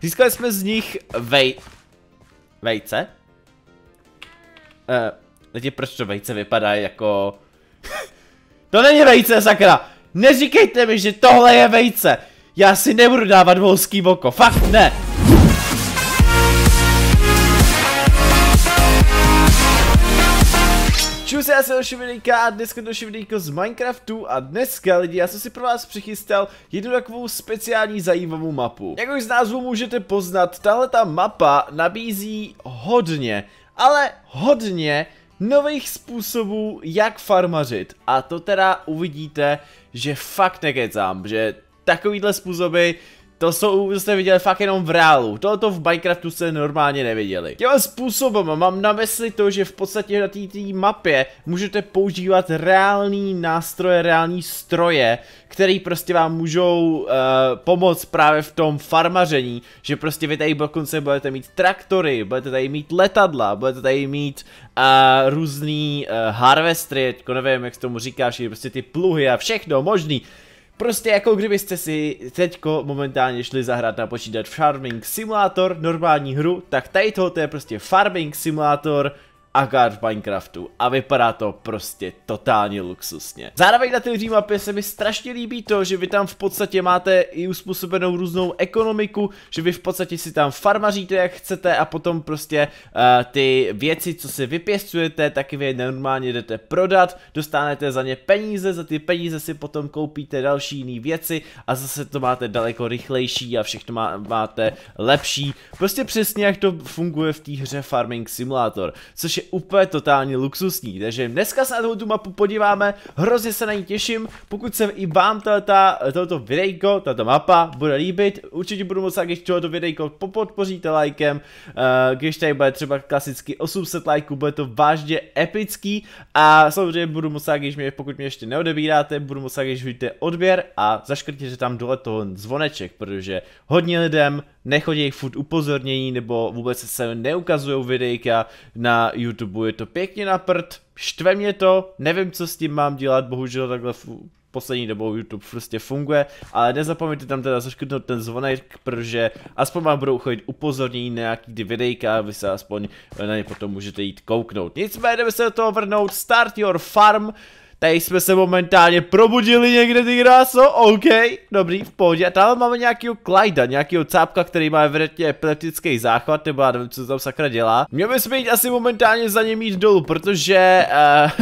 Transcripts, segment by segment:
Získali jsme z nich vej... Vejce? Uh, teď proč to vejce vypadá jako... to není vejce, sakra! Neříkejte mi, že tohle je vejce! Já si nebudu dávat volský oko, fakt ne! Čus, já jsem další videjka a dneska další videjko z Minecraftu a dneska lidi, já jsem si pro vás přichystal jednu takovou speciální zajímavou mapu. Jak už z názvu můžete poznat, tahle ta mapa nabízí hodně, ale hodně nových způsobů, jak farmařit. A to teda uvidíte, že fakt nekecám, že takovýhle způsoby to jsou, jste viděli fakt jenom v reálu. Tohoto v Minecraftu se normálně neviděli. Těma způsobem mám na mysli to, že v podstatě na této mapě můžete používat reální nástroje, reální stroje, který prostě vám můžou uh, pomoct právě v tom farmaření, že prostě vy tady dokonce budete mít traktory, budete tady mít letadla, budete tady mít uh, různý uh, harvestry, nevím jak se tomu říkáš, prostě ty pluhy a všechno možný. Prostě jako kdybyste si teďko momentálně šli zahrát na počítač Farming Simulator, normální hru, tak tady tohoto je prostě Farming Simulator Agard v Minecraftu a vypadá to prostě totálně luxusně. Zároveň na té mapě se mi strašně líbí to, že vy tam v podstatě máte i uspůsobenou různou ekonomiku, že vy v podstatě si tam farmaříte jak chcete a potom prostě uh, ty věci, co si vypěstujete, tak vy normálně jdete prodat, dostanete za ně peníze, za ty peníze si potom koupíte další jiné věci a zase to máte daleko rychlejší a všechno má, máte lepší. Prostě přesně jak to funguje v té hře Farming Simulator, což je je úplně totálně luxusní. Takže dneska se na tu mapu podíváme, hrozně se na ní těším. Pokud se i vám toto videjko, tato mapa bude líbit, určitě budu moc když tohoto videjko popodpoříte lajkem. Uh, když tady bude třeba klasicky 800 lajků, bude to vážně epický. A samozřejmě budu moc když mě, pokud mě ještě neodebíráte, budu moc když vidíte odběr a zaškrtěte tam dole toho zvoneček, protože hodně lidem nechodí furt upozornění nebo vůbec se neukazují videjka na YouTube, je to pěkně na prd, štve mě to, nevím co s tím mám dělat, bohužel takhle poslední dobou YouTube prostě funguje, ale nezapomeňte tam teda zaškrtnout ten zvonek, protože aspoň vám budou chodit upozornění na nějaký ty videjka vy se aspoň na ně potom můžete jít kouknout. Nicméně jdeme se do toho vrnout, Start Your Farm, Tady jsme se momentálně probudili někde ty kráso, OK, dobrý, v pohodě. A tam máme nějakýho Clyda, nějakýho cápka, který má evidentně epileptický záchvat, nebo já nevím, co tam sakra dělá. Měl bychom jít asi momentálně za ním jít dolů, protože...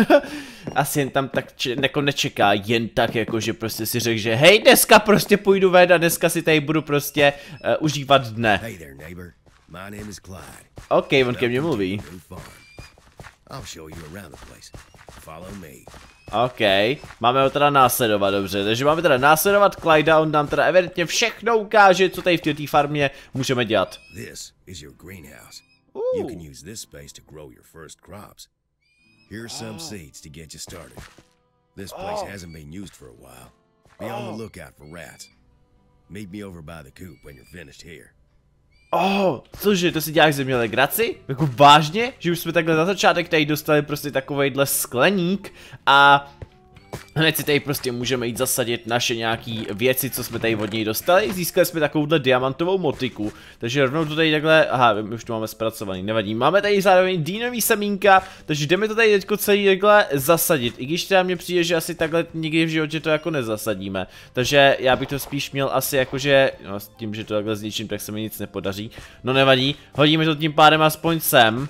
Uh, asi jen tam tak jako nečeká jen tak, jako že prostě si řekl, že hej, dneska prostě půjdu ven a dneska si tady budu prostě uh, užívat dne. Hey there, neighbor. My name is Clyde. OK, on ke mně mluví. I'll show you around the place. OK, máme ho teda následovat, dobře, takže máme teda následovat Clyda, on nám teda evidentně všechno ukáže, co tady v této farmě můžeme dělat. This is your greenhouse. You can use this space to grow your first crops. Here's some oh. seeds to get you started. This place oh. hasn't been used for a while. Be on the oh. lookout for rats. Meet me over by the coop when you're finished here. Oh, cože, to si děláš ze mě legraci? Jako vážně? Že už jsme takhle na začátek tady dostali prostě takovejhle skleník a Hned si tady prostě můžeme jít zasadit naše nějaký věci, co jsme tady od něj dostali. Získali jsme takovouhle diamantovou motiku. Takže rovnou to tady takhle, aha, už to máme zpracovaný, nevadí. Máme tady zároveň dýnový semínka, takže jdeme to tady teďko celý takhle zasadit. I když teda mně přijde, že asi takhle nikdy v životě to jako nezasadíme. Takže já bych to spíš měl asi jakože, no s tím, že to takhle zničím, tak se mi nic nepodaří. No nevadí, hodíme to tím pádem aspoň sem.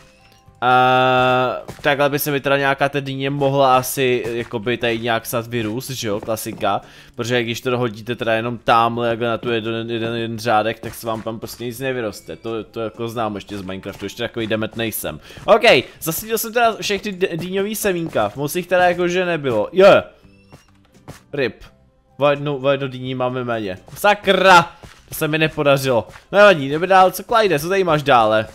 Uh, takhle by se mi teda nějaká ta dýně mohla asi jakoby tady nějak snad vyrůst, že jo, klasika. Protože když to dohodíte teda jenom tamhle jak na tu jeden, jeden, jeden řádek, tak se vám tam prostě nic nevyroste. To, to jako znám ještě z Minecraftu, ještě takový demet nejsem. OK, zasadil jsem teda všechny dýňový semínka, moc jich teda jakože nebylo. Jo. Yeah. Rip. O jednu, o jednu dýní máme méně. Sakra! To se mi nepodařilo. Nevadí, jdeme dál, co Clyde, co tady máš dále?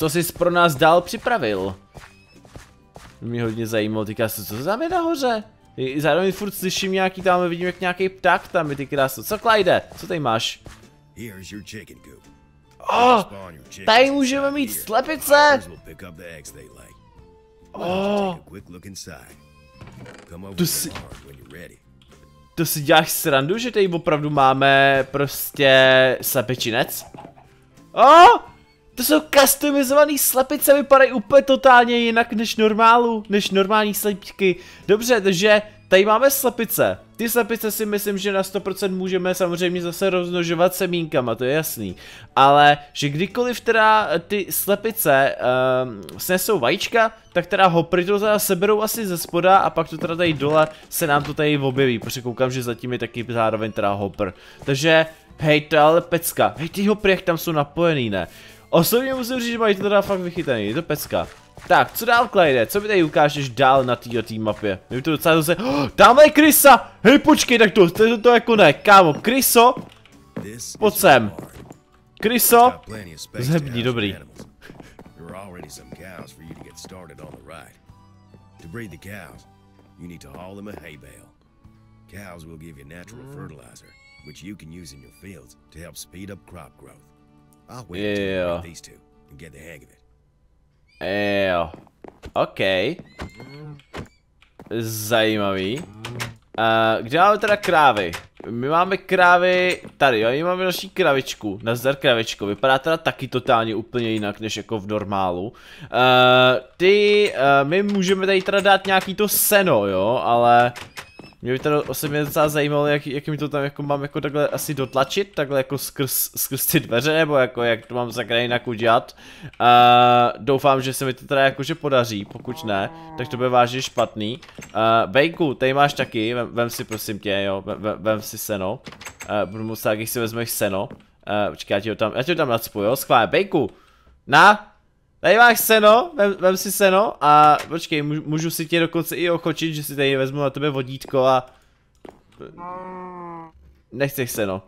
Co jsi pro nás dál připravil? Mě hodně zajímalo, ty krásy, co tam je nahoře? Zároveň furt slyším nějaký tam, vidím jak nějaký pták tam je ty krásy. Co Clyde? Co tady máš? Oh, tady můžeme mít slepice! Oh, tu si... to si děláš srandu, že tady opravdu máme prostě slepečinec? O! To jsou customizovaný slepice, vypadají úplně totálně jinak než normálu, než normální slepčky. Dobře, takže tady máme slepice. Ty slepice si myslím, že na 100% můžeme samozřejmě zase rozmnožovat semínkama, to je jasný. Ale že kdykoliv teda ty slepice um, snesou vajíčka, tak teda hopry to teda seberou asi ze spoda a pak to teda tady dole se nám to tady objeví, protože koukám, že zatím je taky zároveň teda hopr. Takže hej, to je ale pecka. Hej, ty hopry, jak tam jsou napojený, ne? Osobně musím říct, že mají to teda fakt vychytaný, je to pecka. Tak, co dál, Clyde? Co mi tady ukážeš dál na této mapě? Mě to docela zase... Oh, tamhle je Krysa! Hej, počkej, tak to, to, to, to jako ne, kámo, Kryso? Pojď sem. Kryso? Zhebni, dobrý. Cows will give you natural fertilizer, which you can use in your fields to help speed up crop growth. I'll wait yeah. until these two and get the hang of it. Jo. OK. Zajímavý. Uh, kde máme teda krávy? My máme krávy tady, jo, my máme další kravičku, nazdar kravičko, vypadá teda taky totálně úplně jinak, než jako v normálu. Uh, ty, uh, my můžeme tady teda dát nějaký to seno, jo, ale mě by to osobně docela zajímalo, jak, jak mi to tam jako mám jako takhle asi dotlačit, takhle jako skrz, skrz ty dveře, nebo jako jak to mám sakra jinak udělat. Uh, doufám, že se mi to teda jakože podaří, pokud ne, tak to bude vážně špatný. Uh, Bejku, tady máš taky, vem, vem si prosím tě, jo, vem, vem si seno. Uh, budu muset, když si vezmeš seno. Uh, počkej, já ti ho tam, já ti ho tam nadspu, jo, schválně, Bejku, na, Tady máš seno, vem, vem si seno a počkej, můžu, můžu si tě dokonce i ochočit, že si tady vezmu na tebe vodítko a... Nechceš seno.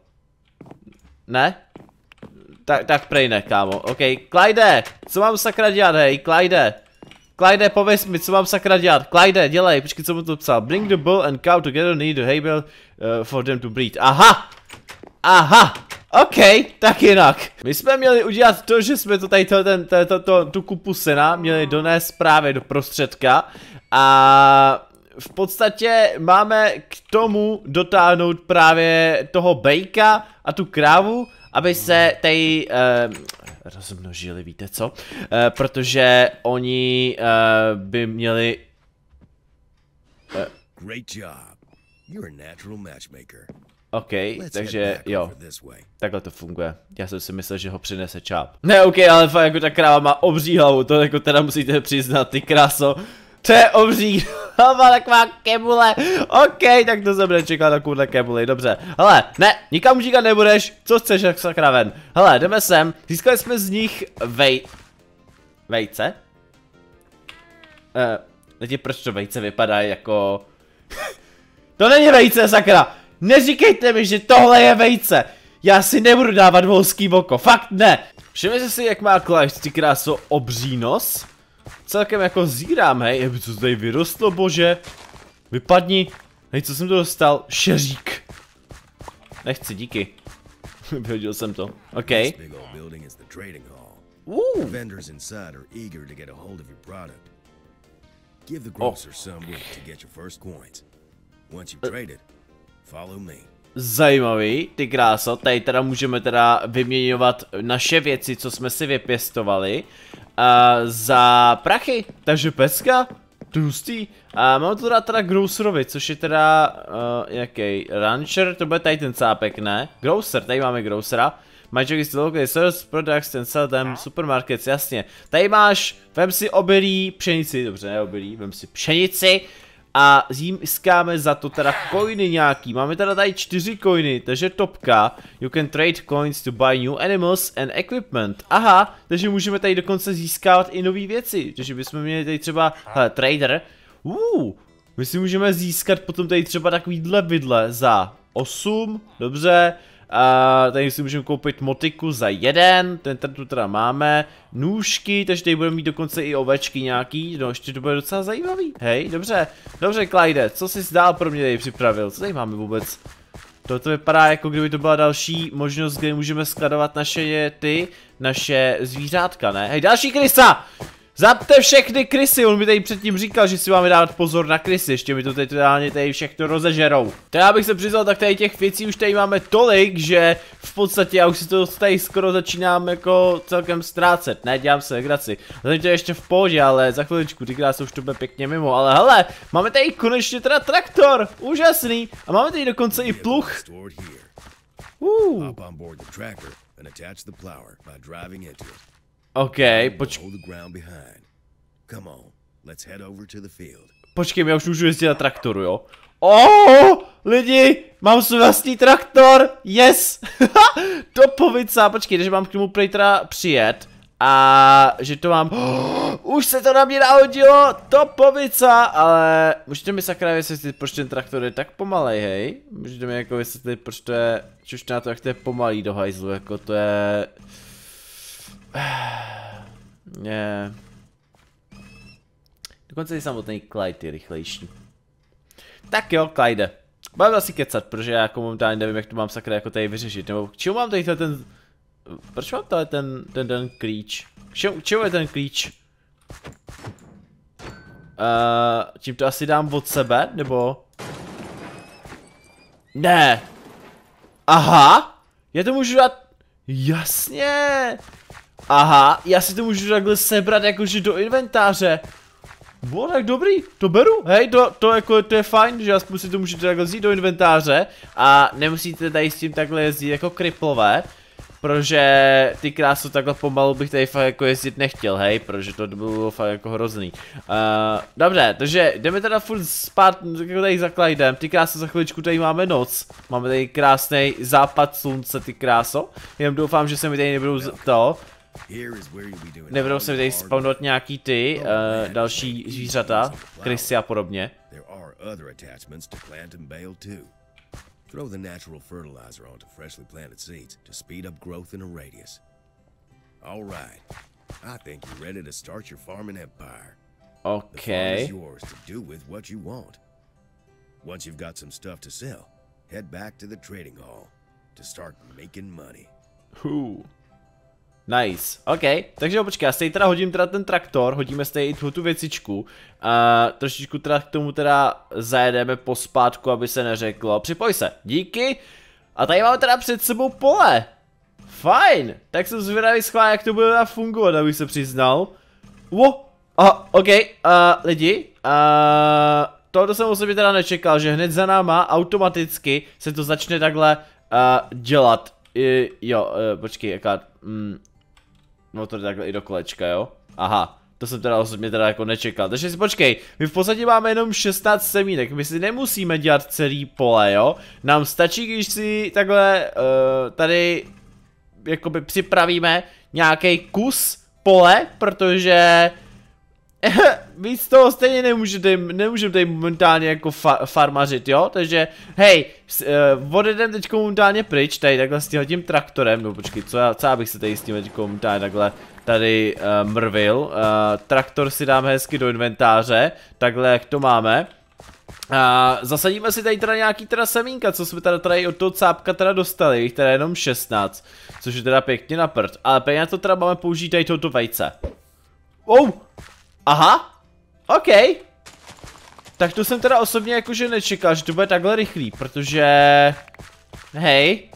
Ne? Tak, tak prej ne, kámo. OK, Clyde, co mám sakra dělat, hej, Clyde. Clyde, pověz mi, co mám sakra dělat. Clyde, dělej, počkej, co mu to psal. Bring the bull and cow together, need the hay bale uh, for them to breed. Aha! Aha! OK, tak jinak. My jsme měli udělat to, že jsme to tady to, ten, to, to, to, tu kupu sena měli donést právě do prostředka a v podstatě máme k tomu dotáhnout právě toho bejka a tu krávu, aby se tady uh, rozmnožili, víte co? Uh, protože oni uh, by měli... Uh, Great job. You're a natural matchmaker. OK, takže jo, takhle to funguje. Já jsem si myslel, že ho přinese čáp. Ne, OK, ale fakt jako ta kráva má obří hlavu, to jako teda musíte přiznat, ty kráso. To je obří hlava, taková kebule. OK, tak to se bude čekat takovouhle kebuli, dobře. Hele, ne, nikam říkat nebudeš, co chceš, jak sakra ven. Hele, jdeme sem, získali jsme z nich vej... Vejce? Eh, proč to vejce vypadá jako... to není vejce, sakra! Neříkejte mi, že tohle je vejce. Já si nebudu dávat volský oko, fakt ne. Všimněte si, jak má Clive ty kráso obří nos. Celkem jako zírám, hej, co tady vyrostlo, bože. Vypadni. Hej, co jsem to dostal? Šeřík. Nechci, díky. Vyhodil jsem to. OK. Ooh. Vendors inside are eager to get a hold of your product. Give the grocer oh. some week to get your first coins. Once you've traded, Zajímavý, ty kráso, tady teda můžeme teda vyměňovat naše věci, co jsme si vypěstovali uh, za prachy, takže pecka, tlustý. A mám to teda teda Grocerovi, což je teda, uh, jaký, Rancher, to bude tady ten cápek, ne? Grocer, tady máme Grocera. Magic is the local service products and sell them supermarkets, jasně. Tady máš, vem si obilí, pšenici, dobře, ne obilí, vem si pšenici, a získáme za to teda coiny nějaký. Máme teda tady čtyři coiny, takže topka. You can trade coins to buy new animals and equipment. Aha, takže můžeme tady dokonce získávat i nové věci. Takže bychom měli tady třeba, hele, trader. Uh, my si můžeme získat potom tady třeba takovýhle vidle za 8, dobře. Tady si můžeme koupit motiku za jeden, ten tady tu teda máme. Nůžky, takže tady budeme mít dokonce i ovečky nějaký, no ještě to bude docela zajímavý. Hej, dobře, dobře Clyde, co jsi dál pro mě tady připravil, co tady máme vůbec? Toto vypadá jako kdyby to byla další možnost, kde můžeme skladovat naše ty, naše zvířátka, ne? Hej, další krysa! Zapte všechny krysy, on mi tady předtím říkal, že si máme dávat pozor na krysy, ještě mi to teď reálně tady všechno rozežerou. To já bych se přiznal, tak tady těch věcí už tady máme tolik, že v podstatě já už si to tady skoro začínám jako celkem ztrácet, ne, dělám se legraci. Zatím to je ještě v pohodě, ale za chviličku, ty krásy už to bude pěkně mimo, ale hele, máme tady konečně teda traktor, úžasný, a máme tady dokonce i pluch. Uh. OK, poč Hold the ground behind. Come on, let's head over to the field. počkej, já už můžu jezdit na traktoru, jo? Oh, lidi, mám svůj vlastní traktor, yes! Topovica, počkej, že mám k tomu prej teda přijet. A že to mám, oh, už se to na mě nahodilo, topovica, ale můžete mi sakra vysvětlit, proč ten traktor je tak pomalej, hej? Můžete mi jako vysvětlit, proč to je, čuž na to, jak to je pomalý do hajzlu, jako to je... Ne. Dokonce i samotný Clyde je rychlejší. Tak jo, Clyde. Budeme asi kecat, protože já jako momentálně nevím, jak to mám sakra jako tady vyřešit, nebo k čemu mám tady ten... Proč mám tady ten, ten, ten klíč? K čemu, k čemu je ten klíč? Uh, tím to asi dám od sebe, nebo... Ne! Aha! Já to můžu dát... Jasně! Aha, já si to můžu takhle sebrat jakože do inventáře. Bylo tak dobrý, to beru, hej, to, to jako, to je fajn, že aspoň si to můžete takhle vzít do inventáře a nemusíte tady s tím takhle jezdit jako kriplové, protože ty krásu takhle pomalu bych tady fakt jako jezdit nechtěl, hej, protože to by bylo fakt jako hrozný. Uh, dobře, takže jdeme teda furt spát, jako tady za Clydem, ty krásy za chviličku tady máme noc, máme tady krásný západ slunce, ty kráso, jenom doufám, že se mi tady nebudou to, Here is where you'll be doing nebudou se your tady spawnovat nějaký ty, uh, další zvířata, krysy a podobně. There are other attachments to plant and bale too. Throw the natural fertilizer onto freshly planted seeds to speed up growth in a radius. All right. I think you're ready to start your farming empire. The farm is yours to do with what you want. Once you've got some stuff to sell, head back to the trading hall to start making money. Hů. Nice, OK, takže jo, počkej, já tady teda hodím teda ten traktor, hodíme tady i tu, tu věcičku. A trošičku teda k tomu teda zajedeme pospátku, aby se neřeklo, připoj se, díky. A tady máme teda před sebou pole, fajn, tak jsem zvědavý schvál, jak to bude teda fungovat, abych se přiznal, wo, a OK, a lidi, a tohle jsem o sobě teda nečekal, že hned za náma automaticky se to začne takhle uh, dělat. I, jo, uh, počkej, jaká, mm, no to takhle i do kolečka, jo? Aha, to jsem teda osobně teda jako nečekal. Takže si počkej, my v podstatě máme jenom 16 semínek, my si nemusíme dělat celý pole, jo? Nám stačí, když si takhle uh, tady jakoby připravíme nějaký kus pole, protože víc toho stejně nemůžete, nemůžeme tady momentálně jako fa farmařit, jo? Takže, hej, uh, odjedem teď momentálně pryč, tady takhle s tím traktorem, no počkej, co já, co já bych se tady s tím teď momentálně takhle tady uh, mrvil, uh, traktor si dáme hezky do inventáře, takhle jak to máme. A zasadíme si tady teda nějaký teda semínka, co jsme teda tady od toho cápka teda dostali, jich teda jenom 16, což je teda pěkně na prd, ale pěkně to teda máme použít tady toto vejce. Oh, aha, OK. Tak to jsem teda osobně jakože nečekal, že to bude takhle rychlý, protože... Hej.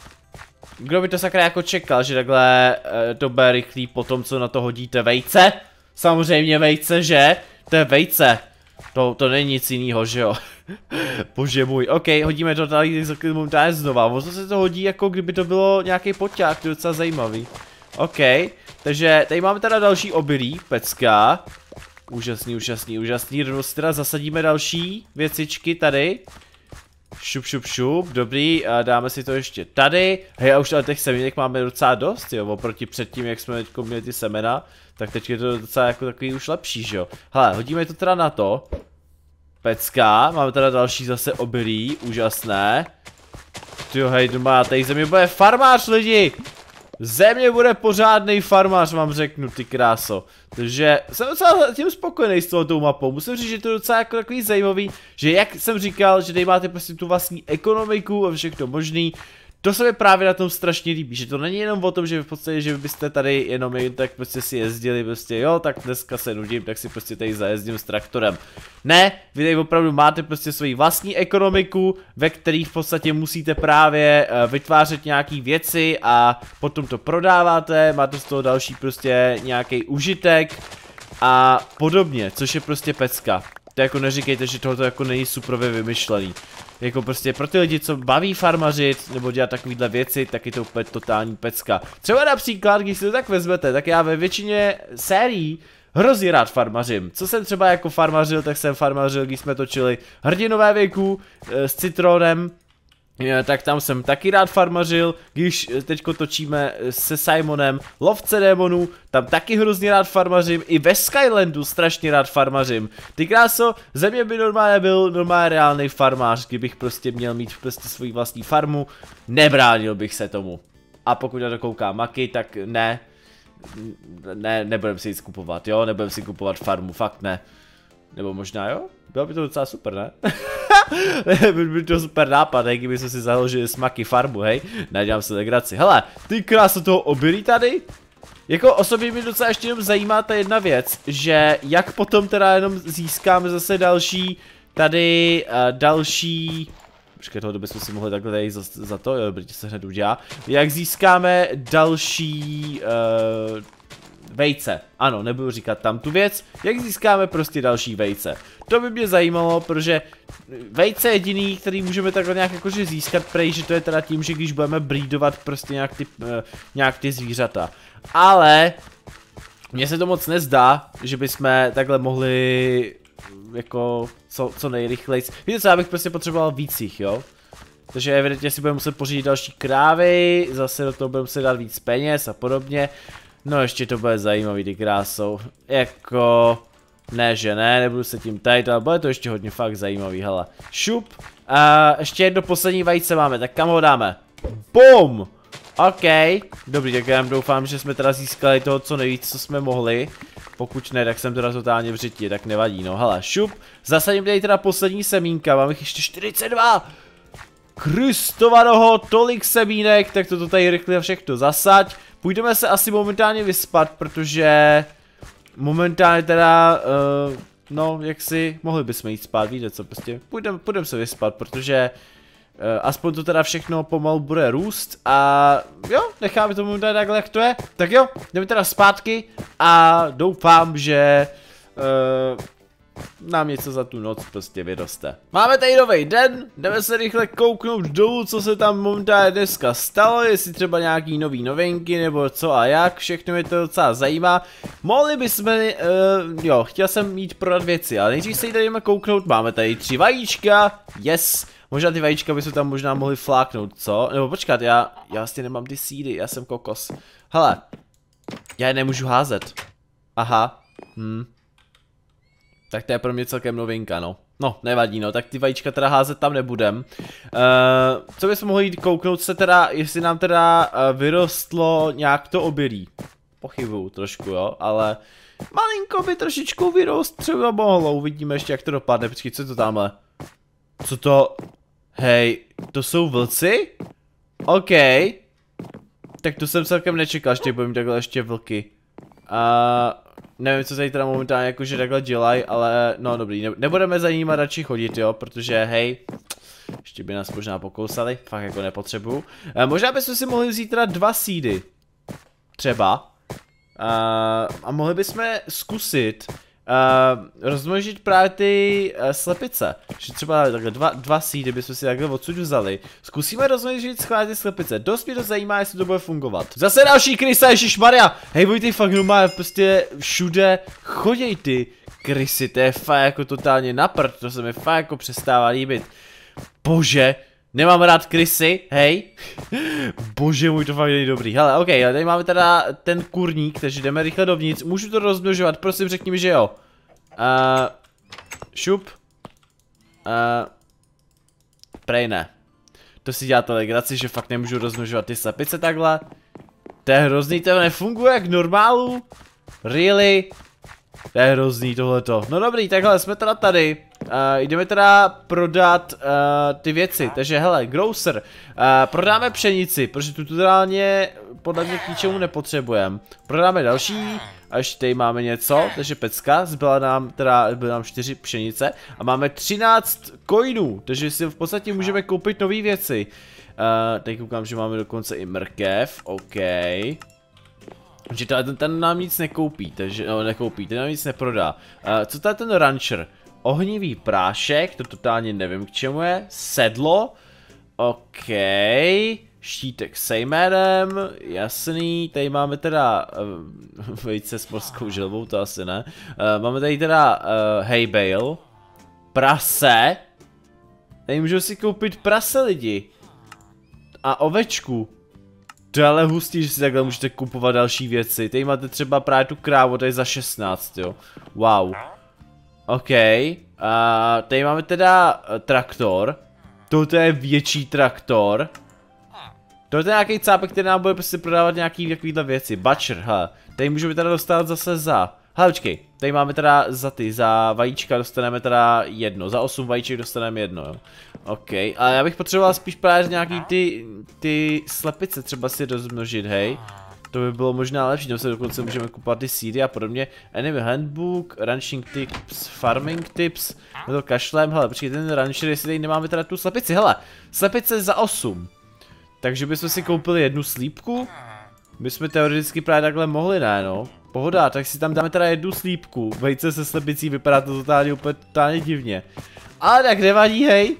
Kdo by to sakra jako čekal, že takhle e, to bude rychlý po tom, co na to hodíte vejce? Samozřejmě vejce, že? To je vejce. To, to není nic jiného, že jo? Bože můj, ok, hodíme to tady momentálně znova, možná se to hodí jako kdyby to bylo nějaký poťák, to je docela zajímavý. Ok, takže tady máme teda další obilí, pecka. Úžasný, úžasný, úžasný, rovnou si teda zasadíme další věcičky tady. Šup, šup, šup, dobrý, a dáme si to ještě tady. Hej, a už ale těch semínek máme docela dost, jo, oproti předtím, jak jsme teď měli ty semena, tak teď je to docela jako takový už lepší, že jo. Hele, hodíme to teda na to. Pecka, máme teda další zase obilí, úžasné. Tyjo, hej, doma, tady země bude farmář, lidi! Země bude pořádný farmář, vám řeknu, ty kráso. Takže jsem docela tím spokojený s touto mapou. Musím říct, že to je docela jako takový zajímavý, že jak jsem říkal, že tady máte prostě tu vlastní ekonomiku a všechno možný, To se mi právě na tom strašně líbí, že to není jenom o tom, že v podstatě, že byste tady jenom jen tak prostě si jezdili, prostě jo, tak dneska se nudím, tak si prostě tady zajezdím s traktorem. Ne, vy tady opravdu máte prostě svoji vlastní ekonomiku, ve který v podstatě musíte právě uh, vytvářet nějaký věci a potom to prodáváte, máte z toho další prostě nějaký užitek a podobně, což je prostě pecka. To jako neříkejte, že tohoto jako není super vymyšlený. Jako prostě pro ty lidi, co baví farmařit nebo dělat takovýhle věci, tak je to úplně totální pecka. Třeba například, když si to tak vezmete, tak já ve většině sérií hrozně rád farmařím. Co jsem třeba jako farmařil, tak jsem farmařil, když jsme točili Hrdinové věku e, s Citronem, tak tam jsem taky rád farmařil, když teďko točíme se Simonem Lovce démonů, tam taky hrozně rád farmařím, i ve Skylandu strašně rád farmařím. Ty kráso, ze mě by normálně byl normálně reálný farmář, kdybych prostě měl mít prostě svoji vlastní farmu, nebránil bych se tomu. A pokud na to kouká Maky, tak ne, ne, nebudem si jít kupovat, jo, nebudem si kupovat farmu, fakt ne. Nebo možná jo? Bylo by to docela super, ne? by, by to super nápad, hej, kdyby jsme si založili smaky farmu, hej? Nadělám se legraci. Hele, ty krásu toho obilí tady? Jako osobně mi docela ještě jenom zajímá ta jedna věc, že jak potom teda jenom získáme zase další, tady uh, další Počkej, toho bychom si mohli takhle tady za, za to, jo, dobrý, se hned udělá. Jak získáme další uh, Vejce. Ano, nebudu říkat tam tu věc. Jak získáme prostě další vejce? To by mě zajímalo, protože vejce jediný, který můžeme takhle nějak jakože získat, prej, že to je teda tím, že když budeme breedovat prostě nějak ty, uh, nějak ty zvířata. Ale mně se to moc nezdá, že bychom takhle mohli jako co, co nejrychleji. Víte co, já bych prostě potřeboval víc jich, jo? Takže evidentně si budeme muset pořídit další krávy, zase do toho budeme muset dát víc peněz a podobně. No ještě to bude zajímavý, ty krásou. Jako... Ne, že ne, nebudu se tím tajit, ale bude to ještě hodně fakt zajímavý, hele. Šup. A ještě jedno poslední vajíce máme, tak kam ho dáme? BOOM! OK, dobrý, tak já doufám, že jsme teda získali toho co nejvíc, co jsme mohli. Pokud ne, tak jsem teda totálně v řití, tak nevadí, no hele, šup. Zasadím tady teda poslední semínka, mám jich ještě 42! Kristova noho, tolik semínek, tak to tady rychle všechno zasaď. Půjdeme se asi momentálně vyspat, protože momentálně teda, uh, no, jak si, mohli bychom jít spát, víte co, prostě půjdeme půjdem se vyspat, protože uh, aspoň to teda všechno pomalu bude růst a jo, necháme to momentálně takhle, jak to je. Tak jo, jdeme teda zpátky a doufám, že uh, nám něco za tu noc prostě vyroste. Máme tady nový den, jdeme se rychle kouknout dolů, co se tam momentálně dneska stalo, jestli třeba nějaký nový novinky nebo co a jak, všechno mě to docela zajímá. Mohli bychom, uh, jo, chtěl jsem mít prodat věci, ale nejdřív se jdeme kouknout, máme tady tři vajíčka, yes, Možná ty vajíčka by se tam možná mohli fláknout, co? Nebo počkat, já, já vlastně nemám ty sídy, já jsem kokos. Hele, já je nemůžu házet. Aha, hm. Tak to je pro mě celkem novinka, no. No, nevadí, no, tak ty vajíčka teda házet tam nebudem. Uh, co bychom mohli jít kouknout se teda, jestli nám teda uh, vyrostlo nějak to obilí. Pochybuju trošku, jo, ale malinko by trošičku vyrost třeba mohlo, uvidíme ještě jak to dopadne, počkej, co to tamhle? Co to? Hej, to jsou vlci? OK. Tak to jsem celkem nečekal, že budeme takhle ještě vlky. Uh, nevím, co tady teda momentálně jakože takhle dělají, ale no dobrý, ne, nebudeme za nimi radši chodit, jo, protože hej, ještě by nás možná pokousali, fakt jako nepotřebuju. E, možná bychom si mohli vzít teda dva sídy, třeba. E, a mohli bychom zkusit uh, rozmnožit právě ty uh, slepice. Že třeba takhle dva, dva sídy bychom si takhle odsud vzali. Zkusíme rozmnožit schválně ty slepice. Dost mě to zajímá, jestli to bude fungovat. Zase další krysa, Maria. Hej, vojty fakt má prostě všude choděj ty krysy, to je fakt jako totálně naprd, to se mi fakt jako přestává líbit. Bože, Nemám rád krysy, hej. Bože můj, to fakt není dobrý. Hele, ok, tady máme teda ten kurník, takže jdeme rychle dovnitř. Můžu to rozmnožovat, prosím řekni mi, že jo. Uh, šup. Uh, prej ne. To si děláte legraci, že fakt nemůžu rozmnožovat ty slepice takhle. To je hrozný, to nefunguje jak normálu. Really? To je hrozný tohleto. No dobrý, takhle jsme teda tady. jdeme teda prodat uh, ty věci, takže hele, grocer, uh, prodáme pšenici, protože tu totálně podle mě k ničemu nepotřebujeme. Prodáme další, a ještě tady máme něco, takže pecka, zbyla nám teda, zbyla nám 4 pšenice a máme 13 coinů, takže si v podstatě můžeme koupit nové věci. Uh, teď koukám, že máme dokonce i mrkev, OK. Takže ten, ten nám nic nekoupí, takže, no nekoupí, ten nám nic neprodá. Uh, co je ten rancher? Ohnivý prášek, to totálně nevím k čemu je. Sedlo. OK. Štítek s jménem, jasný, tady máme teda uh, vejce s morskou želvou, to asi ne. Uh, máme tady teda uh, hay bale, prase, tady můžu si koupit prase lidi. A ovečku. To ale hustý, že si takhle můžete kupovat další věci. Tady máte třeba právě tu krávu, tady za 16, jo. Wow. OK. A tady máme teda uh, traktor. Toto je větší traktor. To je nějaký cápek, který nám bude prostě prodávat nějaký takovýhle věci. Butcher, ha. Tady můžeme teda dostat zase za... Hele, tady máme teda za ty, za vajíčka dostaneme teda jedno, za 8 vajíček dostaneme jedno, jo. OK, ale já bych potřeboval spíš právě nějaký ty, ty slepice třeba si rozmnožit, hej. To by bylo možná lepší, nebo se dokonce můžeme kupovat ty síry a podobně. Enemy handbook, ranching tips, farming tips, no to kašlem, hele, počkej, ten rancher, jestli tady nemáme teda tu slepici, hele, slepice za 8. Takže bychom si koupili jednu slípku. My jsme teoreticky právě takhle mohli, ne no. Pohoda, tak si tam dáme teda jednu slípku. Vejce se slepicí, vypadá to totálně úplně totálně divně. Ale tak nevadí, hej.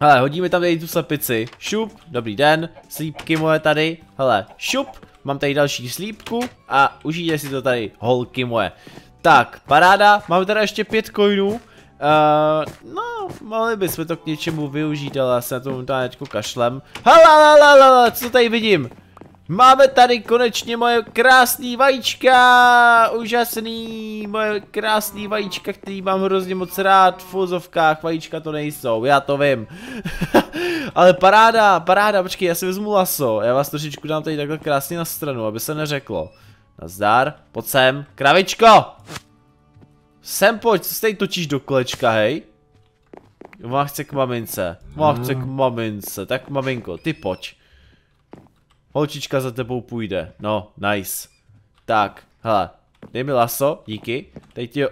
Hele, hodíme tam tady tu slepici. Šup, dobrý den, slípky moje tady. Hele, šup, mám tady další slípku a užijte si to tady, holky moje. Tak, paráda, máme tady ještě pět coinů. Uh, no, mohli bychom to k něčemu využít, ale já se na to momentálně kašlem. Hala, co tady vidím? Máme tady konečně moje krásný vajíčka, úžasný, moje krásný vajíčka, který mám hrozně moc rád, v fuzovkách, vajíčka to nejsou, já to vím. Ale paráda, paráda, počkej, já si vezmu laso, já vás trošičku dám tady takhle krásně na stranu, aby se neřeklo. Nazdar, pojď sem, kravičko! Sem pojď, co se tady točíš do kolečka, hej? Má chce k mamince. Má chce k mamince. Tak maminko, ty pojď. Holčička za tebou půjde. No, nice. Tak, hele. Dej mi laso, díky. Teď ti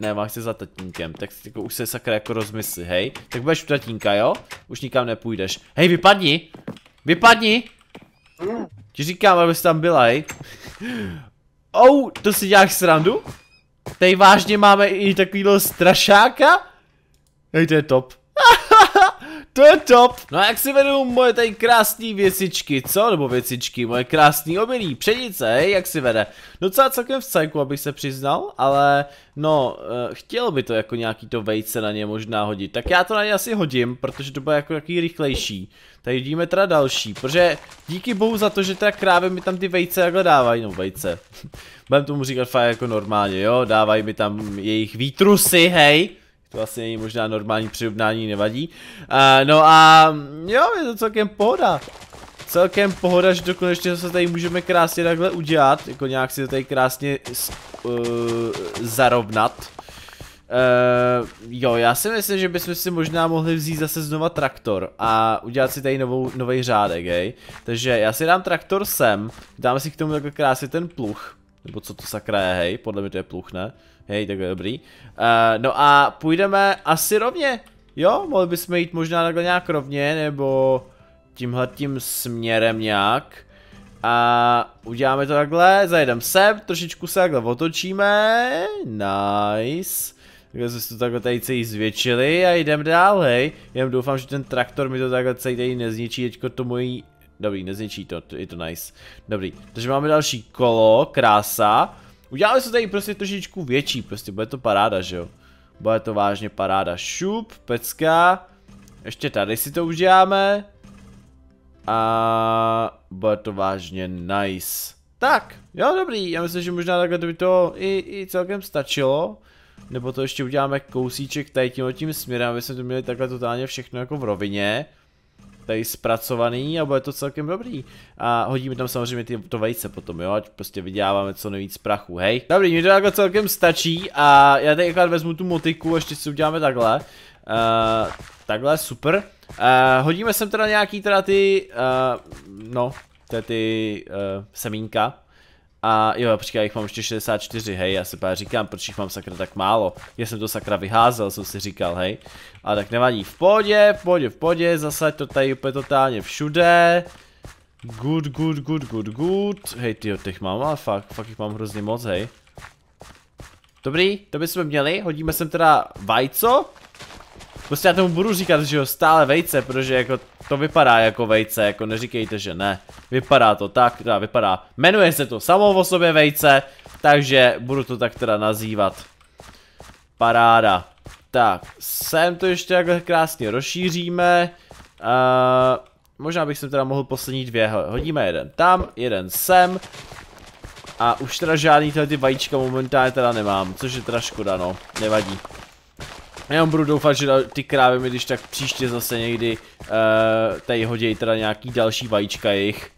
Ne, má chce za tatínkem, tak jako už se sakra jako rozmysli, hej. Tak budeš u tatínka, jo? Už nikam nepůjdeš. Hej, vypadni! Vypadni! Ti říkám, abys tam byla, hej. Oh, to si děláš srandu? Tady vážně máme i takovýhle strašáka? Hej, to je top. To je top. No a jak si vedou moje tady krásné věcičky, co? Nebo věcičky, moje krásné obilí, pšenice, hej, jak si vede. Docela celkem v cajku, abych se přiznal, ale no, uh, chtělo by to jako nějaký to vejce na ně možná hodit. Tak já to na ně asi hodím, protože to bude jako jaký rychlejší. Tady vidíme teda další, protože díky bohu za to, že teda krávy mi tam ty vejce takhle dávají, no vejce. Budem tomu říkat fakt jako normálně, jo, dávají mi tam jejich výtrusy, hej. To asi není možná normální přirovnání, nevadí. Uh, no a jo, je to celkem pohoda. Celkem pohoda, že to konečně se tady můžeme krásně takhle udělat, jako nějak si to tady krásně uh, zarovnat. Uh, jo, já si myslím, že bychom si možná mohli vzít zase znova traktor a udělat si tady novou, nový řádek, hej. Takže já si dám traktor sem, dáme si k tomu takhle krásně ten pluch. Nebo co to sakra je, hej, podle mě to je pluch, ne? Hej, takhle dobrý. Uh, no a půjdeme asi rovně. Jo, mohli bychom jít možná takhle nějak rovně, nebo tímhle tím směrem nějak. A uděláme to takhle, zajedeme sem, trošičku se takhle otočíme. Nice. Takže jsme to takhle tady celý zvětšili a jdeme dál, hej. Jenom doufám, že ten traktor mi to takhle celý tady nezničí, teďko to mojí... Dobrý, nezničí to, je to nice. Dobrý, takže máme další kolo, krása. Udělali se tady prostě trošičku větší, prostě bude to paráda, že jo. Bude to vážně paráda. Šup, pecka. Ještě tady si to uděláme. A bude to vážně nice. Tak, jo dobrý, já myslím, že možná takhle by to i, i celkem stačilo. Nebo to ještě uděláme kousíček tady tím tím směrem, aby jsme to měli takhle totálně všechno jako v rovině. Tady zpracovaný a bude to celkem dobrý. A hodíme tam samozřejmě ty, to vejce potom, jo, ať prostě vyděláváme co nejvíc prachu, hej. Dobrý, mě to jako celkem stačí a já tady jako vezmu tu motiku, ještě si uděláme takhle. Uh, takhle, super. Uh, hodíme sem teda nějaký teda ty, uh, no, ty, ty uh, semínka. A jo, počkej, jich mám ještě 64, hej, já se právě říkám, proč jich mám sakra tak málo. Já jsem to sakra vyházel, jsem si říkal, hej. Ale tak nevadí, v pohodě, v pohodě, v pohodě, zasaď to tady úplně totálně všude. Good, good, good, good, good. Hej, tyjo, těch mám, ale fakt, fakt jich mám hrozně moc, hej. Dobrý, to bychom měli, hodíme sem teda vajco. Prostě já tomu budu říkat, že jo, stále vejce, protože jako to vypadá jako vejce, jako neříkejte, že ne. Vypadá to tak, teda vypadá, jmenuje se to samo o sobě vejce, takže budu to tak teda nazývat. Paráda. Tak, sem to ještě takhle krásně rozšíříme. Uh, možná bych sem teda mohl poslední dvě, hodíme jeden tam, jeden sem. A už teda žádný tyhle ty vajíčka momentálně teda nemám, což je teda škoda no, nevadí. Já budu doufat, že ty krávy mi když tak příště zase někdy uh, tady hodějí teda nějaký další vajíčka jejich.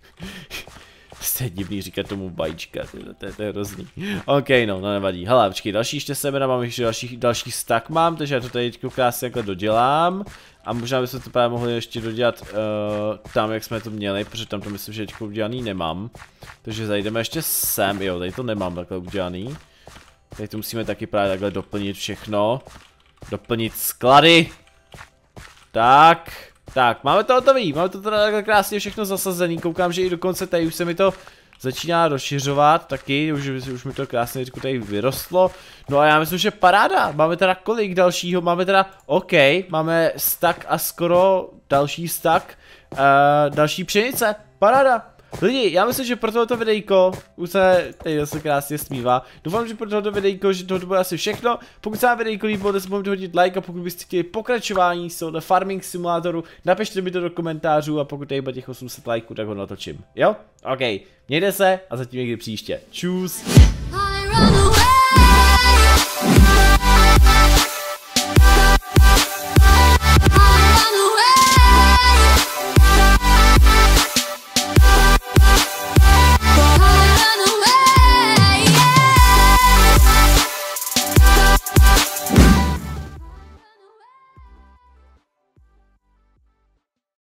Jste divný říkat tomu vajíčka, to, to, to je hrozný. OK, no, no nevadí. Hele, počkej, další ještě semena, mám ještě další, další stack mám, takže já to tady krásně jako dodělám. A možná bychom to právě mohli ještě dodělat uh, tam, jak jsme to měli, protože tam to myslím, že teďko udělaný nemám. Takže zajdeme ještě sem, jo, tady to nemám takhle udělaný. Tady to musíme taky právě takhle doplnit všechno. Doplnit sklady. Tak. Tak, máme to hotový, máme to teda takhle krásně všechno zasazený, koukám, že i dokonce tady už se mi to začíná rozšiřovat taky, už, už mi to krásně tady vyrostlo. No a já myslím, že paráda, máme teda kolik dalšího, máme teda, OK, máme stack a skoro další stack, uh, další pšenice, paráda. Lidi, já myslím, že pro tohoto videjko už se tady zase krásně smívá. Doufám, že pro tohoto videjko, že to bude asi všechno. Pokud se vám videjko líbilo, nezapomeňte hodit like a pokud byste chtěli pokračování z tohoto farming simulátoru, napište mi to do komentářů a pokud tady bude těch 800 lajků, tak ho natočím. Jo? OK, mějte se a zatím někdy příště. Čus.